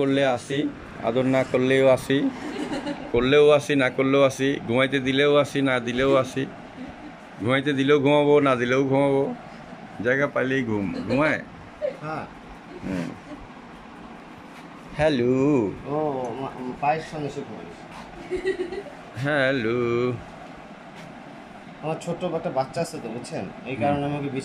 করলে আসি আদর না করলেও আসি করলেও আসি না করলেও আসি ঘুমাইতে দিলেও আসি না দিলেও আসি ঘুমাইতে দিলেও ঘুমাবো না দিলেও ঘুমাবো জায়গা পাইলেই ঘুম ঘুমায়? হ্যাঁ। হ্যালো। হ্যালো। আমার ছোট্ট একটা বাচ্চা আছে তো বুঝছেন? এই কারণে আমাকে